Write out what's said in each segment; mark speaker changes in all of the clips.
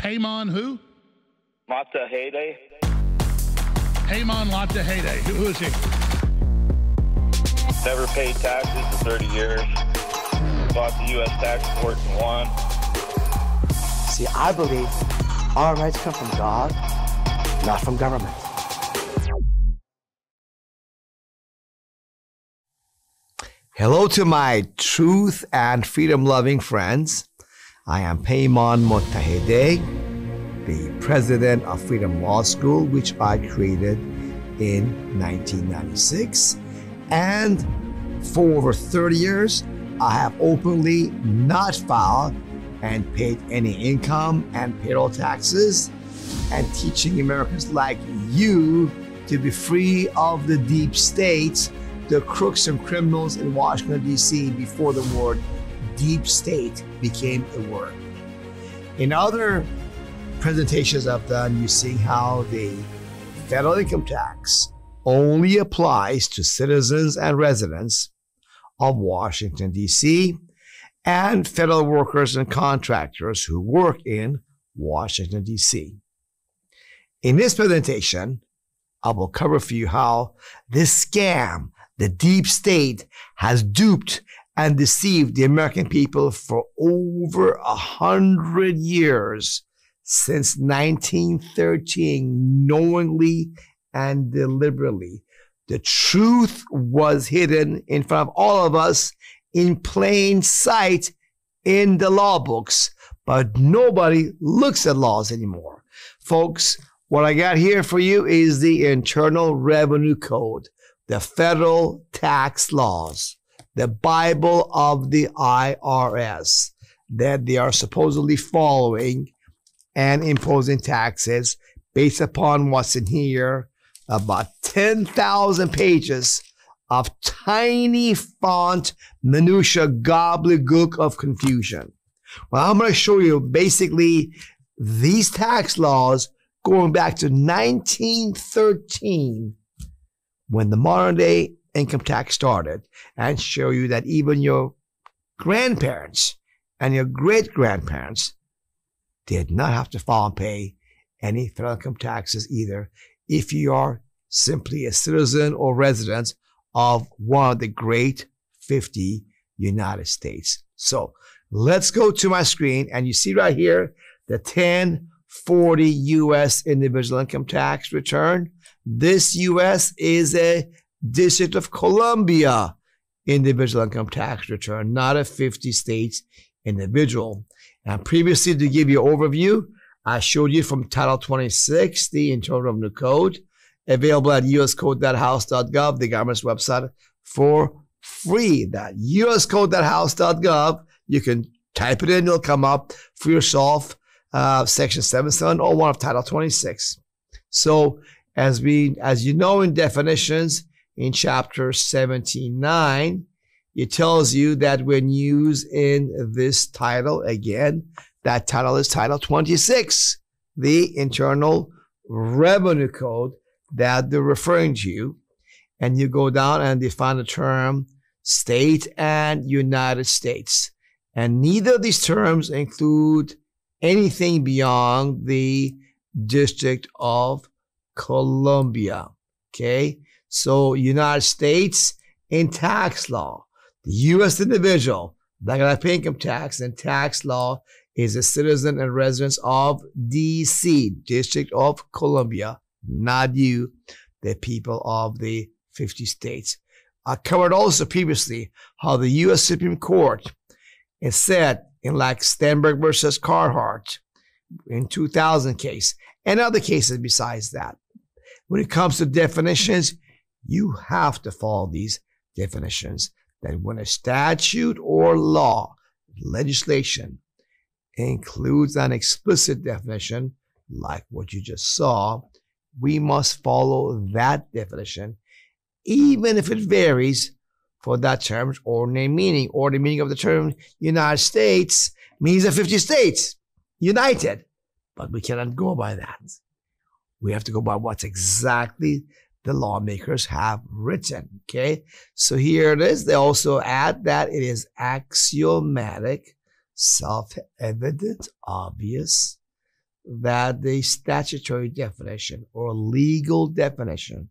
Speaker 1: Peymon who?
Speaker 2: Mata Heyday.
Speaker 1: Peymon Lata Heyday. Who is he?
Speaker 2: Never paid taxes for 30 years. Bought the U.S. tax court and won.
Speaker 3: See, I believe our rights come from God, not from government.
Speaker 4: Hello to my truth and freedom loving friends. I am Peymon Mottahedeh, the president of Freedom Law School, which I created in 1996. And for over 30 years, I have openly not filed and paid any income and payroll taxes and teaching Americans like you to be free of the deep states the crooks and criminals in Washington, D.C. before the word deep state became a word. In other presentations I've done, you see how the federal income tax only applies to citizens and residents of Washington, D.C., and federal workers and contractors who work in Washington, D.C. In this presentation, I will cover for you how this scam the deep state has duped and deceived the American people for over a hundred years since 1913, knowingly and deliberately. The truth was hidden in front of all of us in plain sight in the law books, but nobody looks at laws anymore. Folks, what I got here for you is the Internal Revenue Code the federal tax laws, the Bible of the IRS that they are supposedly following and imposing taxes based upon what's in here about 10,000 pages of tiny font minutia gobbledygook of confusion. Well, I'm going to show you basically these tax laws going back to 1913 when the modern day income tax started and show you that even your grandparents and your great grandparents did not have to file and pay any federal income taxes either if you are simply a citizen or resident of one of the great 50 United States. So let's go to my screen and you see right here the 1040 US individual income tax return. This U.S. is a District of Columbia individual income tax return, not a 50 states individual. And previously, to give you an overview, I showed you from Title 26, the Internal Revenue Code, available at uscode.house.gov, the government's website, for free. That uscode.house.gov, you can type it in, it'll come up for yourself, uh, Section 7701 of Title 26. So as we, as you know in definitions in chapter 79, it tells you that when used in this title, again, that title is Title 26, the Internal Revenue Code that they're referring to. You, and you go down and define the term state and United States. And neither of these terms include anything beyond the District of Columbia. Okay. So United States in tax law, the U.S. individual got to pay income tax and tax law is a citizen and resident of D.C., District of Columbia, not you, the people of the 50 states. I covered also previously how the U.S. Supreme Court has said in like Stenberg versus Carhart in 2000 case and other cases besides that when it comes to definitions, you have to follow these definitions. That when a statute or law, legislation, includes an explicit definition, like what you just saw, we must follow that definition, even if it varies for that term's ordinary meaning, or the meaning of the term United States means the 50 states united. But we cannot go by that. We have to go by what's exactly the lawmakers have written. Okay. So here it is. They also add that it is axiomatic, self evident, obvious that the statutory definition or legal definition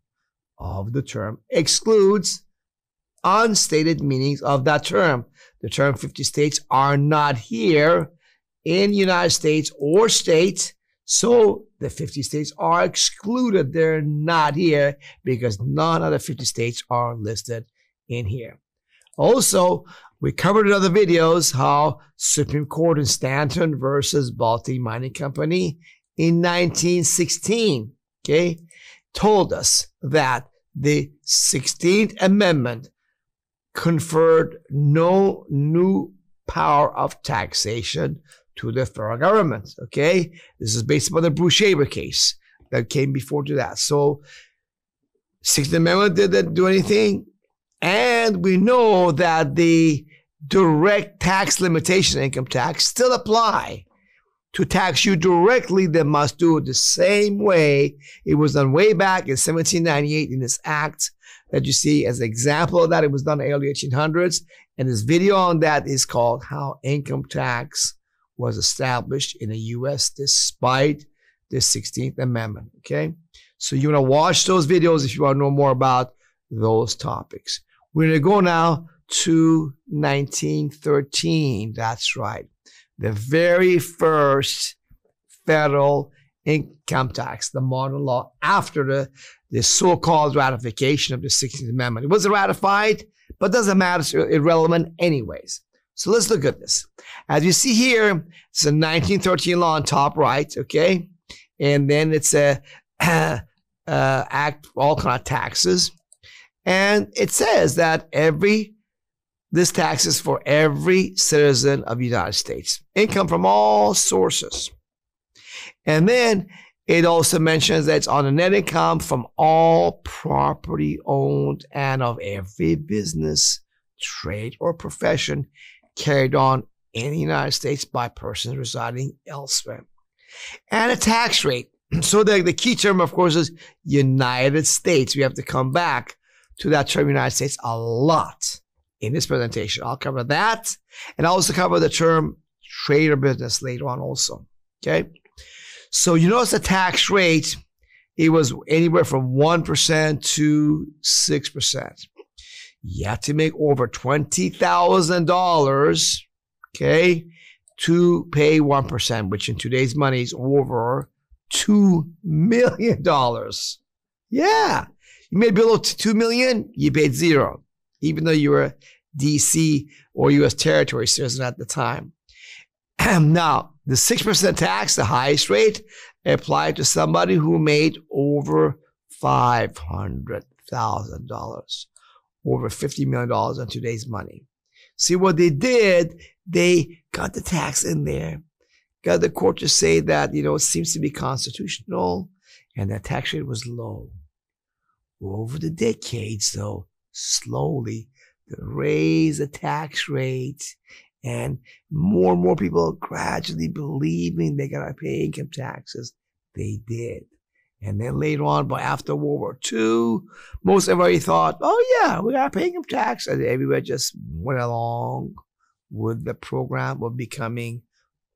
Speaker 4: of the term excludes unstated meanings of that term. The term 50 states are not here in United States or states. So the 50 states are excluded. They're not here because none of the 50 states are listed in here. Also, we covered in other videos how Supreme Court in Stanton versus Baltic Mining Company in 1916, okay, told us that the 16th Amendment conferred no new power of taxation to the federal government. Okay, this is based upon the Brushaber case that came before to that. So, Sixth Amendment didn't do anything, and we know that the direct tax limitation income tax still apply to tax you directly they must do it the same way it was done way back in 1798 in this act that you see as an example of that it was done in the early 1800s and this video on that is called how income tax was established in the us despite the 16th amendment okay so you want to watch those videos if you want to know more about those topics we're going to go now to 1913. That's right. The very first federal income tax, the modern law, after the, the so called ratification of the 16th Amendment. It wasn't ratified, but doesn't matter. It's irrelevant, anyways. So let's look at this. As you see here, it's a 1913 law on top right, okay? And then it's a uh, act all kind of taxes. And it says that every this tax is for every citizen of the United States. Income from all sources. And then it also mentions that it's on the net income from all property owned and of every business, trade, or profession carried on in the United States by persons residing elsewhere. And a tax rate. So the, the key term, of course, is United States. We have to come back to that term United States a lot in this presentation. I'll cover that and I'll also cover the term trade or business later on also. Okay. So you notice the tax rate, it was anywhere from 1% to 6%. You have to make over $20,000, okay, to pay 1%, which in today's money is over $2 million. Yeah. You made below 2 million, you paid zero even though you were DC or US territory citizen at the time. now, the 6% tax, the highest rate, applied to somebody who made over $500,000, over $50 million on today's money. See what they did? They got the tax in there, got the court to say that, you know, it seems to be constitutional, and that tax rate was low. Over the decades, though, slowly they raise the tax rate and more and more people gradually believing they gotta pay income taxes. They did. And then later on, but after World War II, most everybody thought, oh yeah, we gotta pay income tax. And everybody just went along with the program of becoming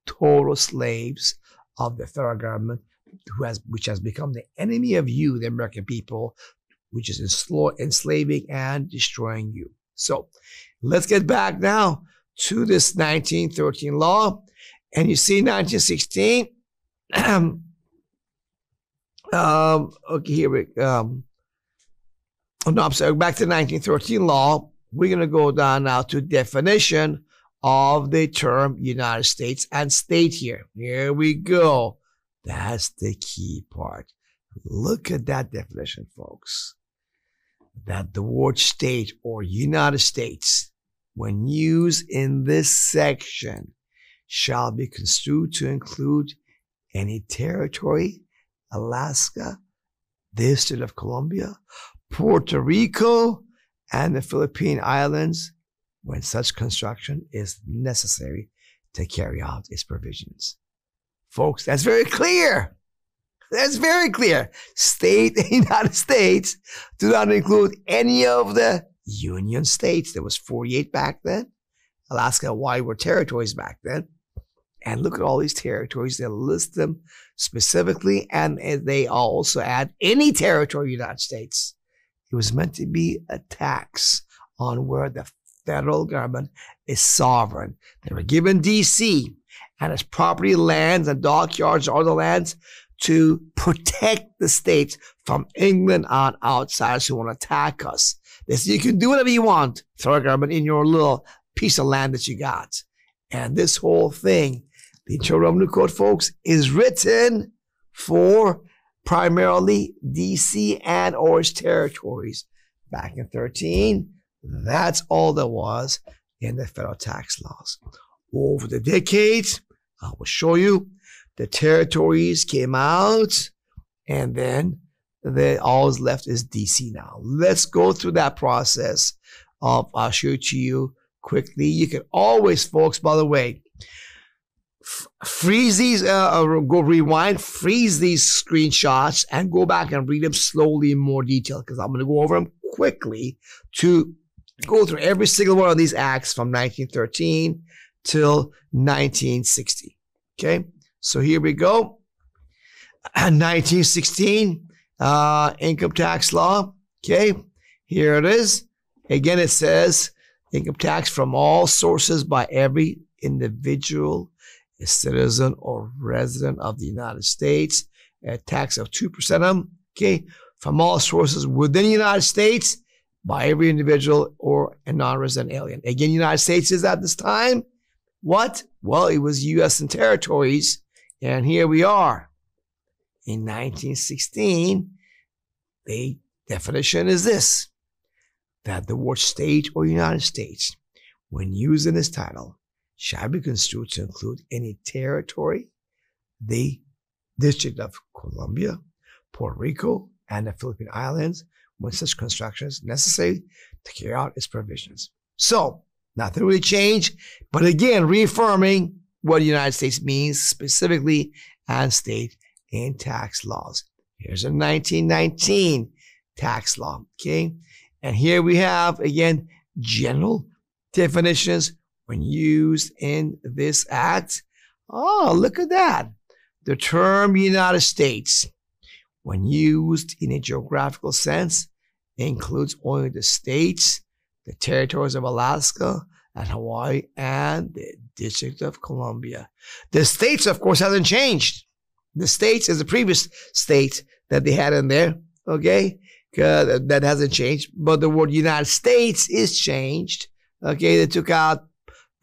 Speaker 4: total slaves of the federal government, who has which has become the enemy of you, the American people, which is enslaving and destroying you. So let's get back now to this 1913 law. And you see 1916. um, okay, here we um, oh, no, I'm sorry, back to 1913 law. We're going to go down now to definition of the term United States and state here. Here we go. That's the key part. Look at that definition, folks that the word state or United States, when used in this section, shall be construed to include any territory, Alaska, the state of Columbia, Puerto Rico, and the Philippine Islands when such construction is necessary to carry out its provisions. Folks, that's very clear. That's very clear. State United States do not include any of the Union states. There was 48 back then. Alaska and Hawaii were territories back then. And look at all these territories. They list them specifically, and they also add any territory of the United States. It was meant to be a tax on where the federal government is sovereign. They were given DC and its property lands and dockyards, all the lands to protect the states from England on outsiders who want to attack us. They said, you can do whatever you want, federal government, in your little piece of land that you got. And this whole thing, the Internal Revenue Code, folks, is written for primarily DC and or its territories. Back in 13, that's all there was in the federal tax laws. Over the decades, I will show you the territories came out, and then the all is left is DC now. Let's go through that process of I'll show it to you quickly. You can always, folks, by the way, f- freeze these, uh, uh, go rewind, freeze these screenshots, and go back and read them slowly in more detail because I'm going to go over them quickly to go through every single one of these acts from 1913 till 1960. Okay, so here we go. 1916 uh, income tax law. Okay, here it is. Again, it says income tax from all sources by every individual, a citizen or resident of the United States, a tax of 2% of them, okay, from all sources within the United States by every individual or a non-resident alien. Again, United States is at this time what? Well, it was U.S. and territories, and here we are. In 1916, the definition is this that the word state or United States, when used in this title, shall be construed to include any territory, the District of Columbia, Puerto Rico, and the Philippine Islands when such construction is necessary to carry out its provisions. So, nothing really changed, but again, reaffirming what the United States means specifically and state and tax laws. Here's a 1919 tax law, okay? And here we have, again, general definitions when used in this act. Oh, look at that. The term United States, when used in a geographical sense, includes only the states, the territories of Alaska and Hawaii, and the District of Columbia. The states, of course, hasn't changed. The states is the previous state that they had in there, okay? Uh, that hasn't changed. But the word United States is changed. Okay, they took out,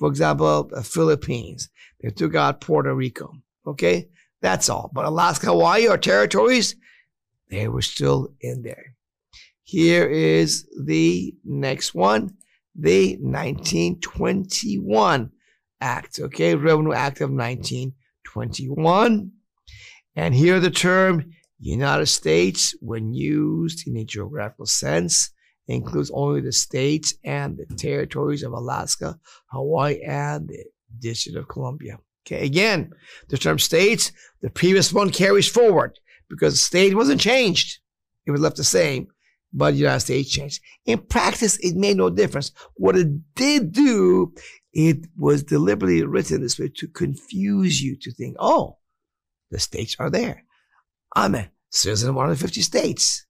Speaker 4: for example, the Philippines. They took out Puerto Rico. Okay, that's all. But Alaska, Hawaii, or territories, they were still in there. Here is the next one, the 1921 Act. Okay, Revenue Act of 1921. And here the term United States, when used in a geographical sense, includes only the states and the territories of Alaska, Hawaii, and the District of Columbia. Okay, again, the term states, the previous one carries forward because the state wasn't changed. It was left the same, but the United States changed. In practice, it made no difference. What it did do, it was deliberately written this way to confuse you to think, oh, the states are there. I'm a citizen of 150 states.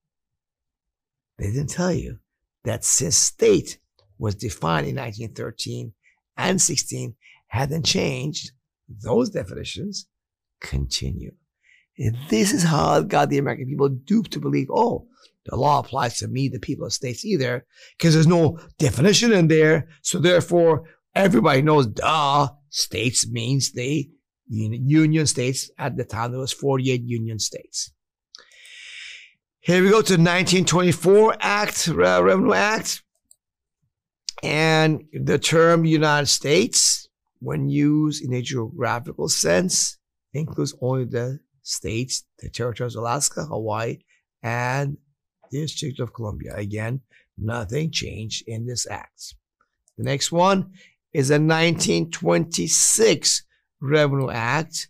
Speaker 4: They didn't tell you that since state was defined in 1913 and 16 hadn't changed, those definitions continue. And this is how it got the American people duped to believe, oh, the law applies to me, the people of states either, because there's no definition in there. So therefore, everybody knows, duh, states means the union states. At the time, there was 48 union states. Here we go to 1924 Act, uh, Revenue Act. And the term United States, when used in a geographical sense, includes only the states, the territories of Alaska, Hawaii, and the District of Columbia. Again, nothing changed in this act. The next one is a 1926 Revenue Act.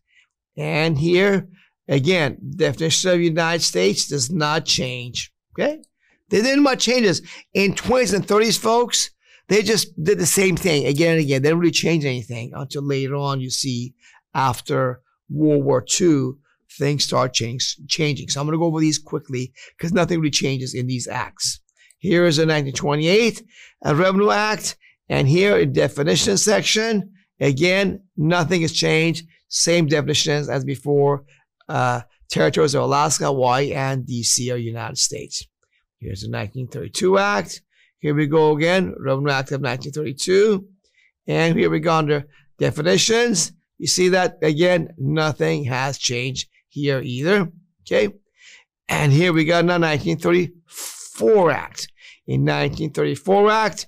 Speaker 4: And here, again, definition of United States does not change. Okay? They didn't much changes. In 20s and 30s, folks, they just did the same thing again and again. They didn't really change anything until later on you see after World War II, things start change, changing. So I'm going to go over these quickly because nothing really changes in these acts. Here is a 1928 a uh, Revenue Act, and here in definition section, again, nothing has changed. Same definitions as before. Uh, territories of Alaska, Hawaii, and DC are United States. Here's the 1932 Act. Here we go again, Revenue Act of 1932. And here we go under definitions. You see that again, nothing has changed here either. Okay. And here we got the 1934 Act. In 1934 Act,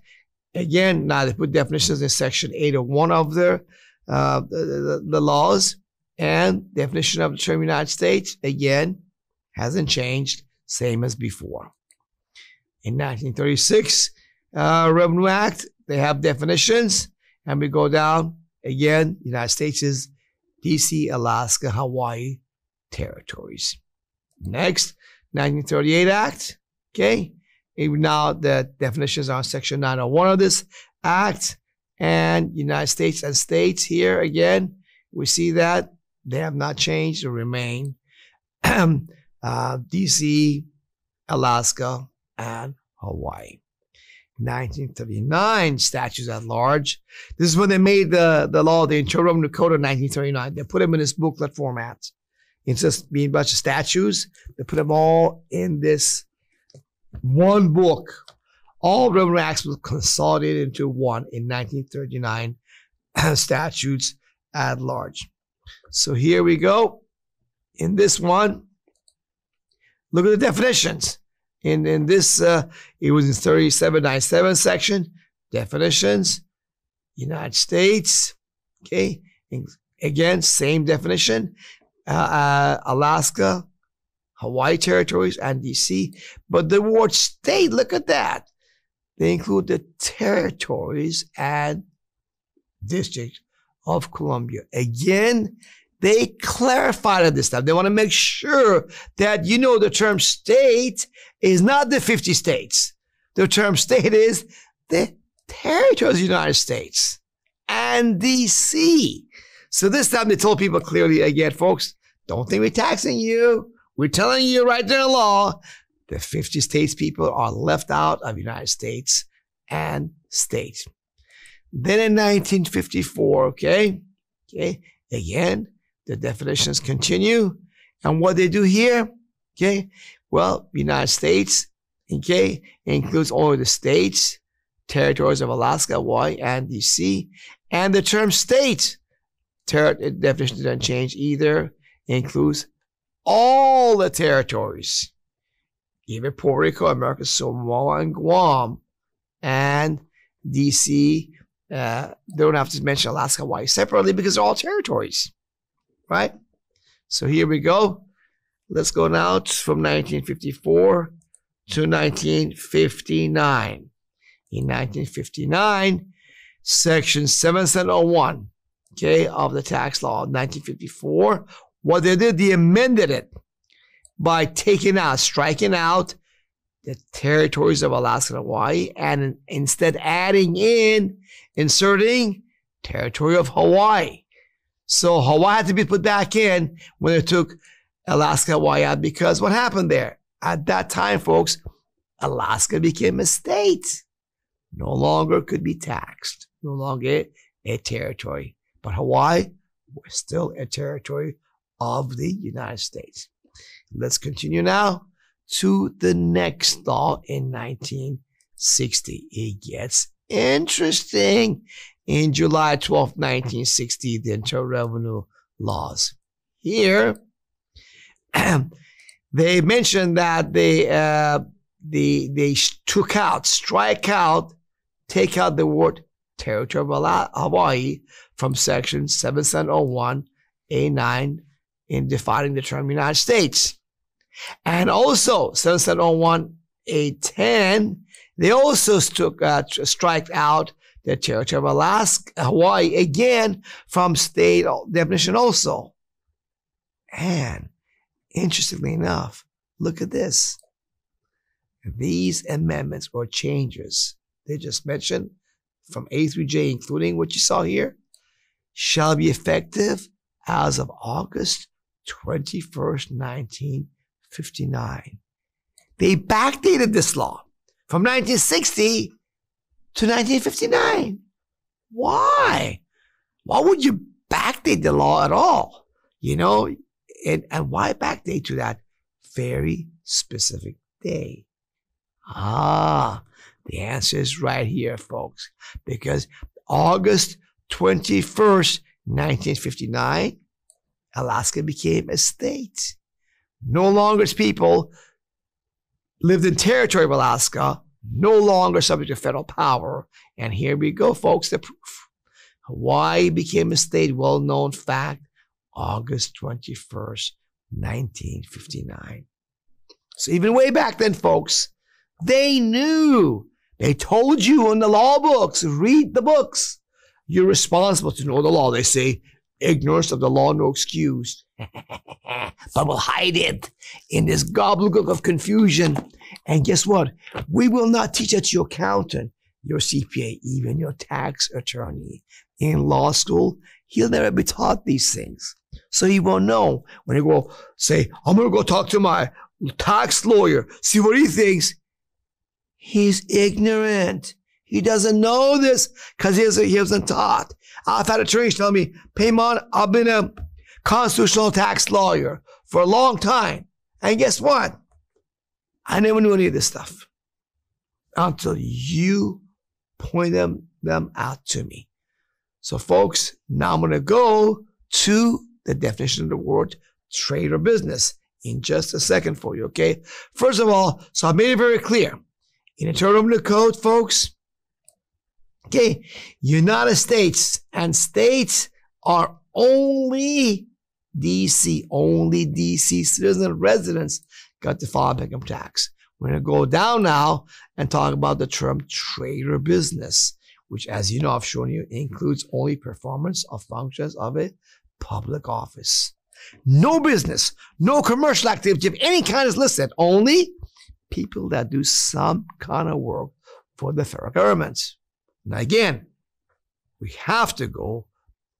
Speaker 4: again, now they put definitions in section 801 of their uh, the, the, the laws and definition of the term United States, again, hasn't changed, same as before. In 1936, uh, Revenue Act, they have definitions, and we go down again. United States is DC, Alaska, Hawaii territories. Next, 1938 Act. Okay, Even now the definitions are on Section 901 of this Act, and United States and states here again. We see that they have not changed or remain. uh, DC, Alaska, and Hawaii. 1939 statutes at large. This is when they made the, the law, the Internal Revenue Code of 1939. They put them in this booklet format. Instead of being a bunch of statues, they put them all in this one book. All revenue acts were consolidated into one in 1939 statutes at large. So here we go. In this one, look at the definitions. In, in this, uh, it was in 3797 section, definitions, United States, okay. Again, same definition, uh, uh, Alaska, Hawaii territories, and DC. But the word state, look at that. They include the territories and districts of Columbia. Again, they clarified this stuff. They want to make sure that you know the term state is not the 50 states. The term state is the territories of the United States and DC. So this time they told people clearly again, folks, don't think we're taxing you. We're telling you right there in law, the 50 states people are left out of United States and states. Then in 1954, okay, okay, again, the definitions continue. And what they do here, okay, well, United States, okay, includes all the states, territories of Alaska, Hawaii, and DC. And the term state, ter- definition doesn't change either, includes all the territories, even Puerto Rico, America, Samoa, and Guam, and DC. Uh, they don't have to mention Alaska, Hawaii separately because they're all territories right? So here we go. Let's go now from 1954 to 1959. In 1959, Section 7701, okay, of the tax law of 1954, what they did, they amended it by taking out, striking out the territories of Alaska and Hawaii, and instead adding in, inserting territory of Hawaii. So Hawaii had to be put back in when they took Alaska, Hawaii out because what happened there? At that time, folks, Alaska became a state. No longer could be taxed. No longer a territory. But Hawaii was still a territory of the United States. Let's continue now to the next law in 1960. It gets interesting in July 12, 1960, the Internal Revenue Laws. Here, they mentioned that they, uh, they, they took out, strike out, take out the word territory of Hawaii from section 7701 A9 in defining the term United States. And also 7701 A10, they also struck, uh, strike out the territory of Alaska, Hawaii, again from state definition also. And interestingly enough, look at this. These amendments or changes they just mentioned from A through J, including what you saw here, shall be effective as of August 21st, 1959. They backdated this law from 1960 to 1959. Why? Why would you backdate the law at all? You know, and, and why backdate to that very specific day? Ah, the answer is right here, folks, because August 21st, 1959, Alaska became a state. No longer its people lived in territory of Alaska, no longer subject to federal power. And here we go, folks, the proof. Hawaii became a state, well known fact, August 21st, 1959. So even way back then, folks, they knew. They told you in the law books, read the books. You're responsible to know the law. They say, ignorance of the law, no excuse. but we'll hide it in this gobbledygook of confusion. And guess what? We will not teach it to your accountant, your CPA, even your tax attorney. In law school, he'll never be taught these things. So he won't know when he go say, I'm going to go talk to my tax lawyer, see what he thinks. He's ignorant. He doesn't know this because he, he wasn't taught. I've had attorneys tell me, Peymon, I've been a constitutional tax lawyer for a long time. And guess what? I never knew any of this stuff until you point them, them out to me. So, folks, now I'm going to go to the definition of the word trade or business in just a second for you, okay? First of all, so I made it very clear. In Internal Revenue Code, folks, okay, United States and states are only DC, only DC citizen residents got to file income tax. We're going to go down now and talk about the term trade or business, which, as you know, I've shown you, includes only performance of functions of a public office. No business, no commercial activity of any kind is listed, only people that do some kind of work for the federal government. Now, again, we have to go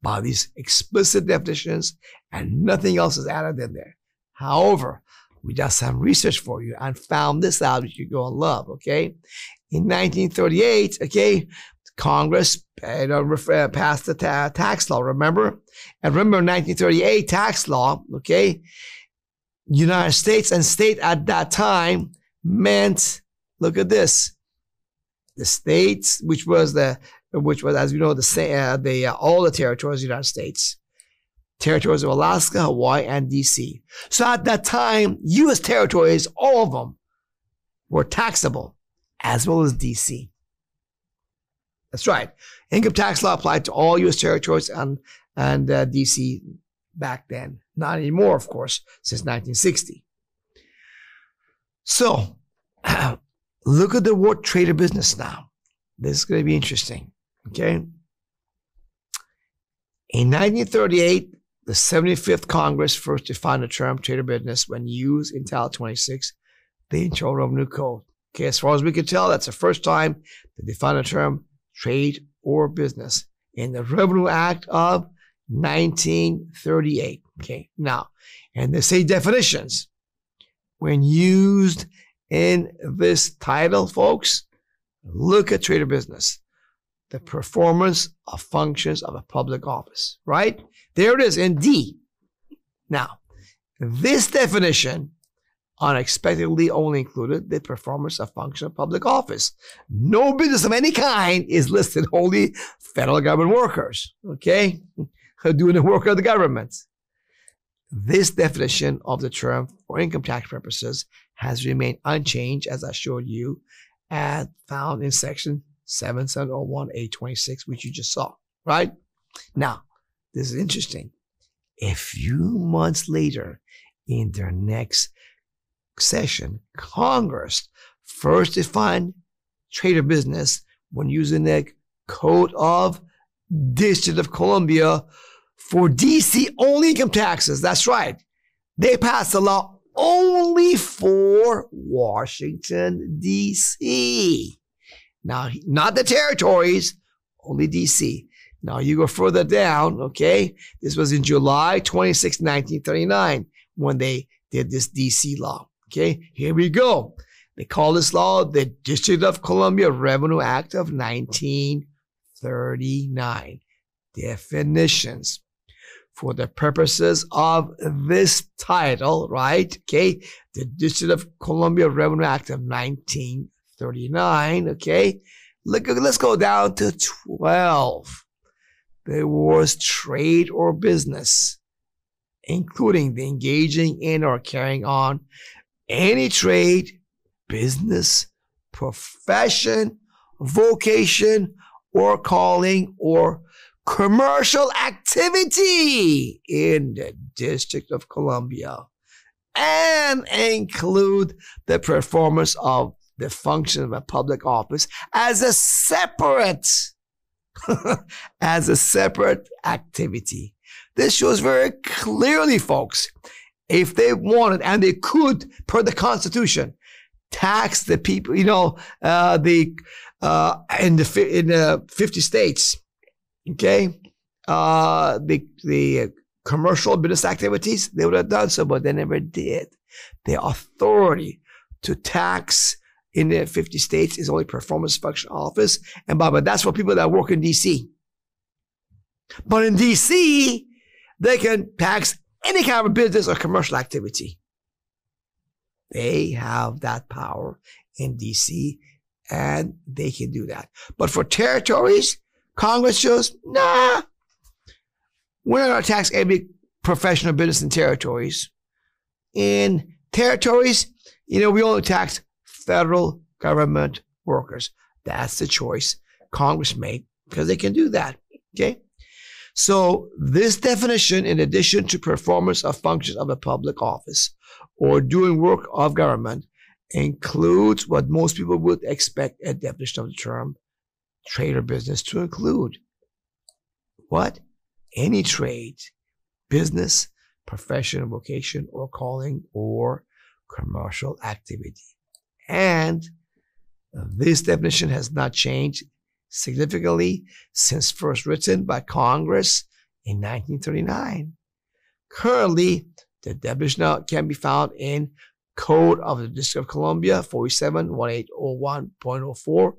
Speaker 4: by these explicit definitions and nothing else is added in there. However, we did some research for you and found this out, which you go and love, okay? In 1938, okay, Congress you know, uh, passed the ta- tax law, remember? And remember 1938 tax law, okay? United States and state at that time meant, look at this, the states, which was the, which was, as you know, the, uh, the uh, all the territories of the United States, territories of Alaska, Hawaii, and DC. So at that time, U.S. territories, all of them, were taxable, as well as DC. That's right. Income tax law applied to all U.S. territories and, and uh, D.C. back then. Not anymore, of course, since 1960. So, look at the word trade or business now. This is going to be interesting. Okay. In 1938, the 75th Congress first defined the term trade or business when used in Title 26, the Internal Revenue Code. Okay, as far as we can tell, that's the first time they defined the term trade, or business in the Revenue Act of 1938. Okay, now, and they say definitions. When used in this title, folks, look at trade or business. The performance of functions of a public office, right? There it is in D. Now, this definition unexpectedly only included the performance of function of public office. No business of any kind is listed, only federal government workers, okay, doing the work of the government. This definition of the term for income tax purposes has remained unchanged, as I showed you, and found in section 7701A26, which you just saw, right? Now, this is interesting. A few months later, in their next session, Congress first defined trade or business when using the Code of District of Columbia for DC only income taxes. That's right. They passed a law only for Washington, D.C. Now, not the territories, only D.C. Now you go further down, okay? This was in July 26, 1939, when they did this DC law. Okay, here we go. They call this law the District of Columbia Revenue Act of 1939. Definitions. For the purposes of this title, right? Okay, the District of Columbia Revenue Act of 1939. Okay, look, let's go down to 12. There was trade or business, including the engaging in or carrying on any trade, business, profession, vocation, or calling, or commercial activity in the District of Columbia and include the performance of the function of a public office as a separate as a separate activity. This shows very clearly, folks, if they wanted and they could, per the Constitution, tax the people, you know, uh, the uh, in the in the fifty states, okay, uh, the the commercial business activities they would have done so, but they never did. The authority to tax in the 50 states is only performance function office. And Baba, that's for people that work in DC. But in DC, they can tax any kind of business or commercial activity. They have that power in DC and they can do that. But for territories, Congress shows, nah, we're not going to tax every professional business in territories. In territories, you know, we only tax federal government workers. That's the choice Congress made because they can do that. Okay. So this definition, in addition to performance of functions of a public office or doing work of government, includes what most people would expect a definition of the term trade or business to include. What? Any trade, business, profession, vocation, or calling, or commercial activity. And this definition has not changed significantly since first written by Congress in 1939. Currently, the definition can be found in Code of the District of Columbia 471801.04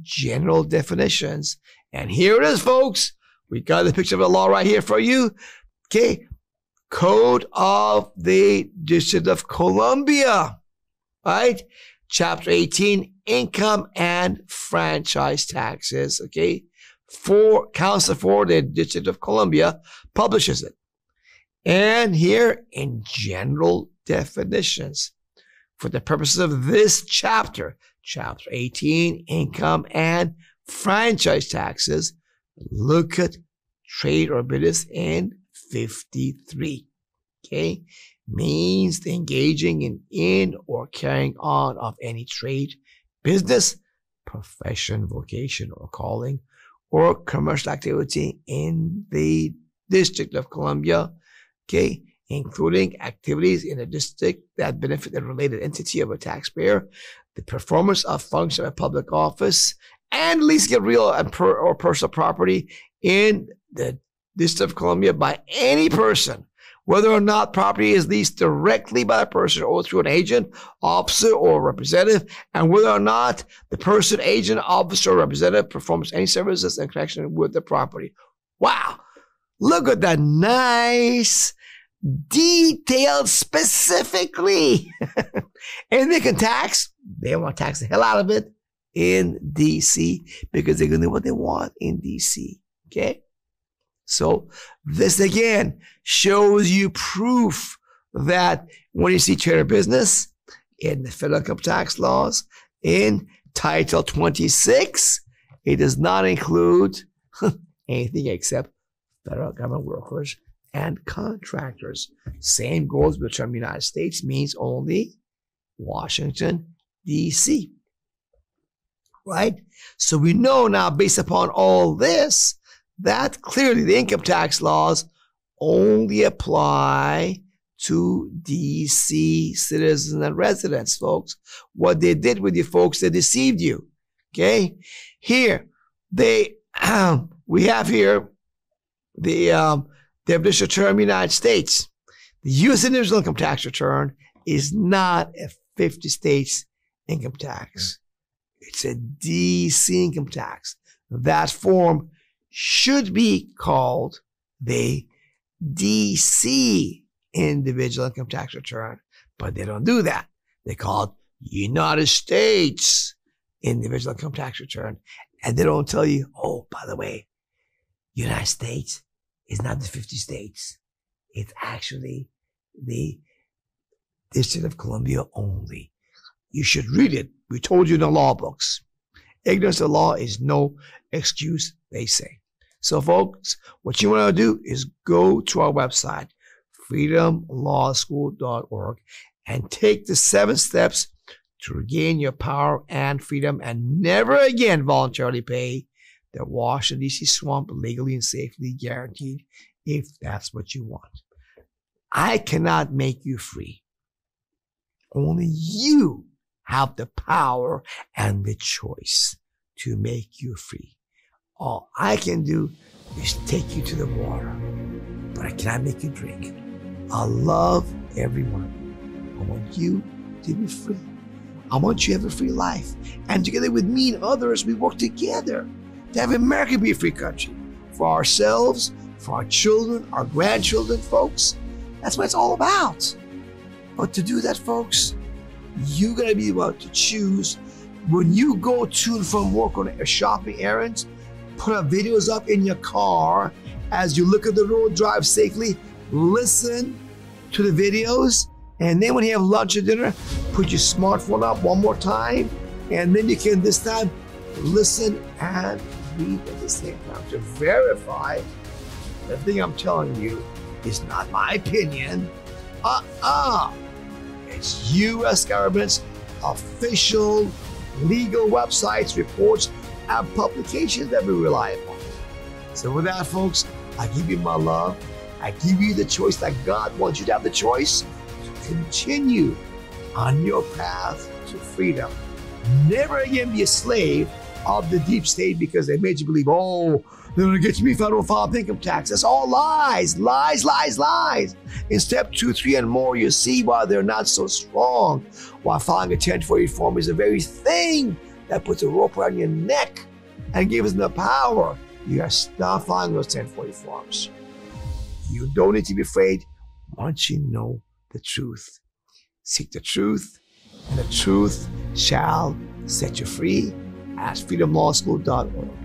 Speaker 4: General Definitions. And here it is, folks. We got the picture of the law right here for you. Okay. Code of the District of Columbia. Right? Chapter 18, Income and Franchise Taxes. Okay. For Council for the District of Columbia publishes it. And here in general definitions, for the purposes of this chapter, chapter 18, income and franchise taxes, look at trade or business in 53. Okay? Means engaging in, in or carrying on of any trade, business, profession, vocation, or calling, or commercial activity in the District of Columbia, okay, including activities in a district that benefit the related entity of a taxpayer, the performance of function of public office, and lease get real and per, or personal property in the District of Columbia by any person whether or not property is leased directly by a person or through an agent, officer, or representative, and whether or not the person, agent, officer, or representative performs any services in connection with the property. Wow. Look at that nice, detailed specifically. and they can tax, they want to tax the hell out of it in DC because they're going to do what they want in DC. Okay. So this again shows you proof that when you see trade business in the federal income tax laws in Title 26, it does not include anything except federal government workers and contractors. Same goes with the United States means only Washington, D.C. Right? So we know now, based upon all this, that clearly the income tax laws only apply to DC citizens and residents, folks. What they did with you folks, they deceived you. Okay? Here, they um, we have here the um, definition of term United States. The U.S. individual income tax return is not a 50 states income tax. It's a DC income tax. That form should be called the DC individual income tax return, but they don't do that. They call it United States individual income tax return. And they don't tell you, oh, by the way, United States is not the 50 states. It's actually the District of Columbia only. You should read it. We told you in the law books. Ignorance of law is no excuse, they say. So, folks, what you want to do is go to our website, freedomlawschool.org, and take the seven steps to regain your power and freedom and never again voluntarily pay the Washington, D.C. swamp legally and safely guaranteed if that's what you want. I cannot make you free. Only you have the power and the choice to make you free. All I can do is take you to the water, but I cannot make you drink. I love everyone. I want you to be free. I want you to have a free life. And together with me and others, we work together to have America be a free country for ourselves, for our children, our grandchildren, folks. That's what it's all about. But to do that, folks, you got to be able to choose when you go to and from work on a shopping errands, put up videos up in your car as you look at the road, drive safely, listen to the videos, and then when you have lunch or dinner, put your smartphone up one more time, and then you can this time listen and read at the same time to verify the thing I'm telling you is not my opinion. Uh-uh. It's U.S. government's official legal websites, reports, and publications that we rely upon. So with that, folks, I give you my love. I give you the choice that God wants you to have the choice to continue on your path to freedom. Never again be a slave of the deep state because they made you believe, oh, they're going to get me don't file income tax. That's all lies, lies, lies, lies. In step two, three, and more, you see why they're not so strong. Why filing a 1040 form is the very thing that puts a rope around your neck and gives them the power. You got to stop filing those 1040 forms. You don't need to be afraid once you know the truth. Seek the truth, and the truth shall set you free. Freedomlawschool.org.